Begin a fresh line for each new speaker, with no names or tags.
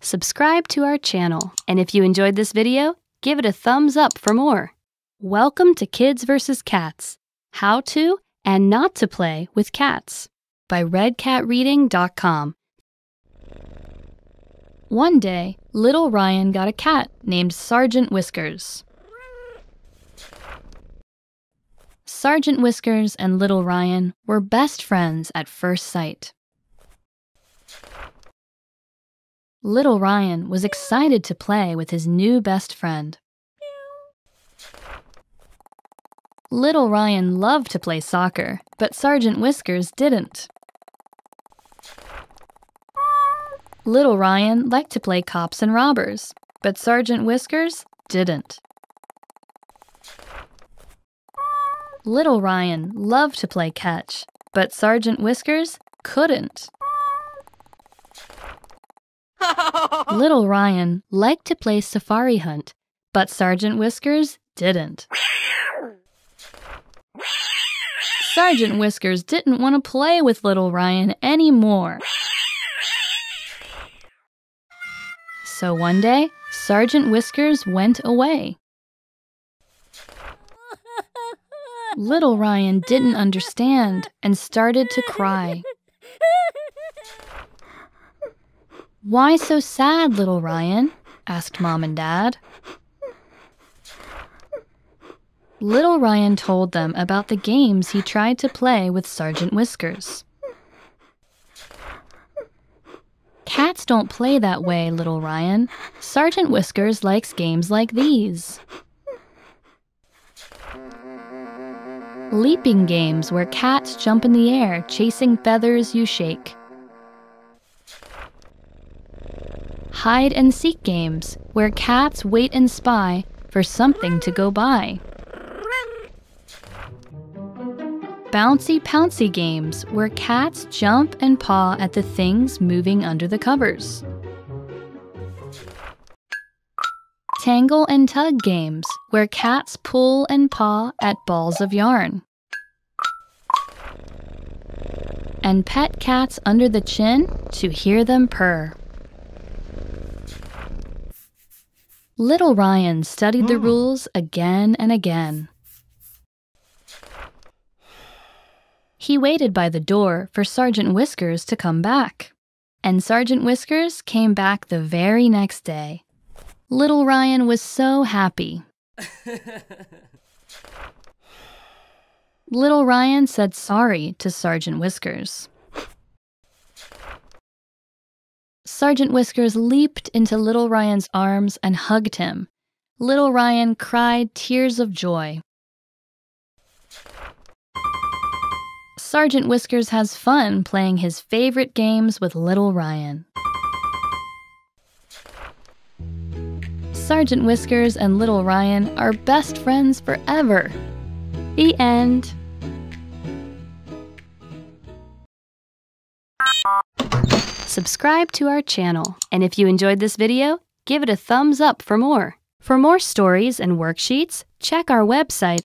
subscribe to our channel. And if you enjoyed this video, give it a thumbs up for more. Welcome to Kids vs. Cats How to and Not to Play with Cats by RedCatReading.com. One day, little Ryan got a cat named Sergeant Whiskers. Sergeant Whiskers and little Ryan were best friends at first sight. Little Ryan was excited to play with his new best friend. Little Ryan loved to play soccer, but Sergeant Whiskers didn't. Little Ryan liked to play cops and robbers, but Sergeant Whiskers didn't. Little Ryan loved to play catch, but Sergeant Whiskers couldn't. Little Ryan liked to play safari hunt, but Sergeant Whiskers didn't. Sergeant Whiskers didn't want to play with Little Ryan anymore. So one day, Sergeant Whiskers went away. Little Ryan didn't understand and started to cry. Why so sad, little Ryan? asked Mom and Dad. Little Ryan told them about the games he tried to play with Sergeant Whiskers. Cats don't play that way, little Ryan. Sergeant Whiskers likes games like these. Leaping games where cats jump in the air, chasing feathers you shake. Hide and seek games where cats wait and spy for something to go by. Bouncy Pouncy games where cats jump and paw at the things moving under the covers. Tangle and tug games where cats pull and paw at balls of yarn. And pet cats under the chin to hear them purr. Little Ryan studied the hmm. rules again and again. He waited by the door for Sergeant Whiskers to come back. And Sergeant Whiskers came back the very next day. Little Ryan was so happy. Little Ryan said sorry to Sergeant Whiskers. Sergeant Whiskers leaped into Little Ryan's arms and hugged him. Little Ryan cried tears of joy. Sergeant Whiskers has fun playing his favorite games with Little Ryan. Sergeant Whiskers and Little Ryan are best friends forever. The end. Subscribe to our channel. And if you enjoyed this video, give it a thumbs up for more. For more stories and worksheets, check our website